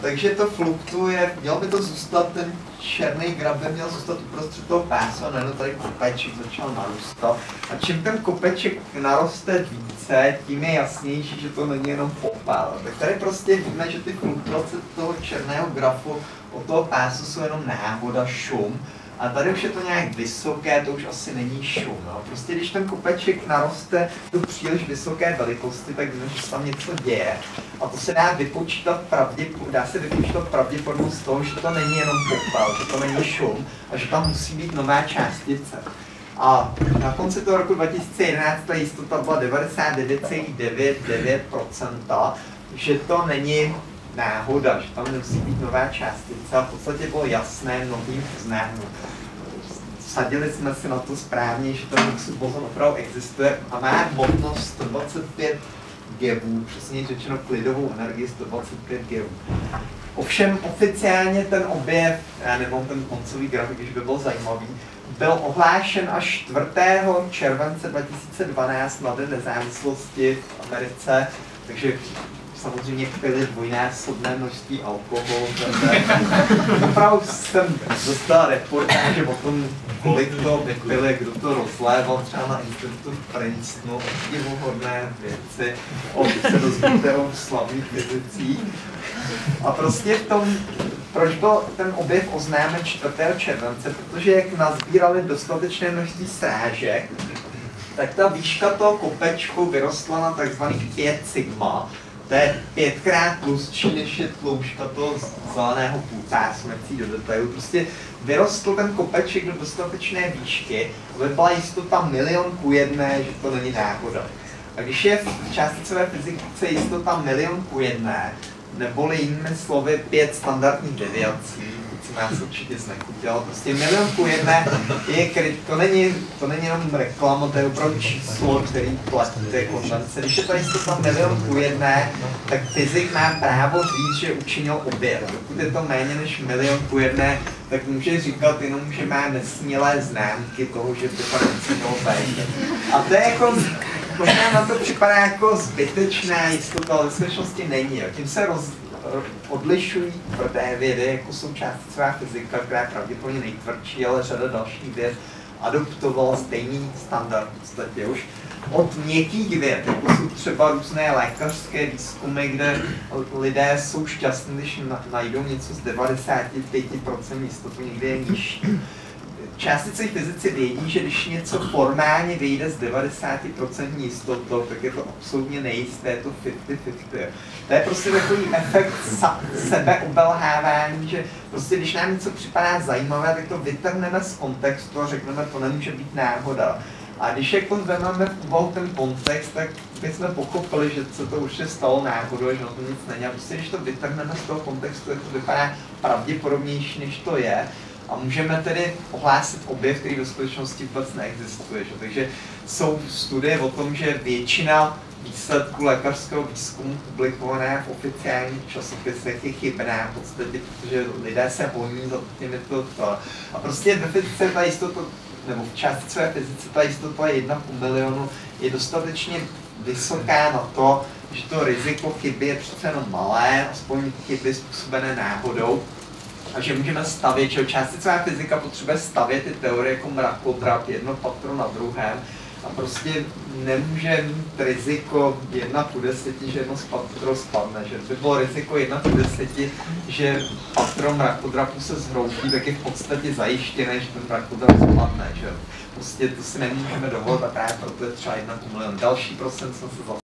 takže to fluktuje, mělo by to zůstat, ten černý graf by měl zůstat uprostřed toho pásu, a najednou tady kopeček začal narůstat. A čím ten kopeček naroste více, tím je jasnější, že to není jenom popel. Tak tady prostě víme, že ty fluktuace toho černého grafu od toho pásu jsou jenom náhoda, šum. A tady už je to nějak vysoké, to už asi není šum. No. Prostě když ten kopeček naroste do příliš vysoké velikosti, tak víme, že se tam něco děje. A to se dá vypočítat pravděpodobně, dá se vypočítat pravděpodobnost toho, že to není jenom popel, že to není šum a že tam musí být nová částice. A na konci toho roku 2011 ta jistota byla 99,99%, že to není náhoda, že tam musí být nová částice a v podstatě bylo jasné mnohým známým. Sadili jsme si na to správně, že ten Higgsův bozon opravdu existuje a má hmotnost 125 GeV, přesně řečeno klidovou energii 125 GeV. Ovšem oficiálně ten objev, já nemám ten koncový grafik, když by byl zajímavý, byl ohlášen až 4. července 2012 na Den nezávislosti v Americe, takže samozřejmě pili dvojnásobné množství alkoholu. Opravdu jsem dostal reportáže o tom, kolik to vypili, kdo to rozléval třeba na institutu v Princetonu, obdivuhodné věci, o se dozvíte o slavných fyzicích. A prostě v tom, proč byl ten objev oznámen 4. července, protože jak nazbírali dostatečné množství srážek, tak ta výška toho kopečku vyrostla na takzvaných 5 sigma, to je pětkrát tlustší než je tloušťka toho zeleného půtásu, nechci do detailu. Prostě vyrostl ten kopeček do dostatečné výšky, aby byla jistota milion ku jedné, že to není náhoda. A když je v částicové fyzice jistota milion ku jedné, neboli jinými slovy pět standardních deviací, co nás určitě znechutilo. Prostě milion ku jedné je kryt, to není, to není jenom reklama, to je opravdu číslo, který platí té konvence. Když je to ku jedné, tak fyzik má právo říct, že učinil objev. Pokud je to méně než milion ku jedné, tak může říkat jenom, že má nesmělé známky toho, že to neučinilo A to je jako možná na to připadá jako zbytečná jistota, ale v skutečnosti není. Tím se roz, odlišují tvrdé vědy, jako jsou částicová fyzika, která je pravděpodobně nejtvrdší, ale řada dalších věd adoptovala stejný standard v podstatě už od měkkých věd, jako jsou třeba různé lékařské výzkumy, kde lidé jsou šťastní, když najdou něco z 95% jistotu, někde je nižší částice fyzici vědí, že když něco formálně vyjde z 90% jistotou, tak je to absolutně nejisté, je to 50-50. To je prostě takový efekt sebeobelhávání, že prostě když nám něco připadá zajímavé, tak to vytrhneme z kontextu a řekneme, to nemůže být náhoda. A když jako vezmeme v úvahu ten kontext, tak bychom pochopili, že se to už je stalo náhodou, že to nic není. A prostě když to vytrhneme z toho kontextu, tak to vypadá pravděpodobnější, než to je. A můžeme tedy ohlásit objev, který ve skutečnosti vůbec neexistuje. Že? Takže jsou studie o tom, že většina výsledků lékařského výzkumu publikované v oficiálních časopisech je chybná v podstatě, protože lidé se honí za těmito to. A prostě ve fyzice ta jistota, nebo v částicové fyzice ta jistota jedna po milionu je dostatečně vysoká na to, že to riziko chyby je přece jenom malé, aspoň chyby způsobené náhodou, a že můžeme stavět, že částicová fyzika potřebuje stavět ty teorie jako mrakodrap, jedno patro na druhém, a prostě nemůže mít riziko jedna ku deseti, že jedno patro spadne, že by bylo riziko jedna ku deseti, že patro mrakodrapu se zhroutí, tak je v podstatě zajištěné, že ten mrakodrap spadne, že prostě to si nemůžeme dovolit a právě proto je třeba jedna ku milion. Další procent jsem se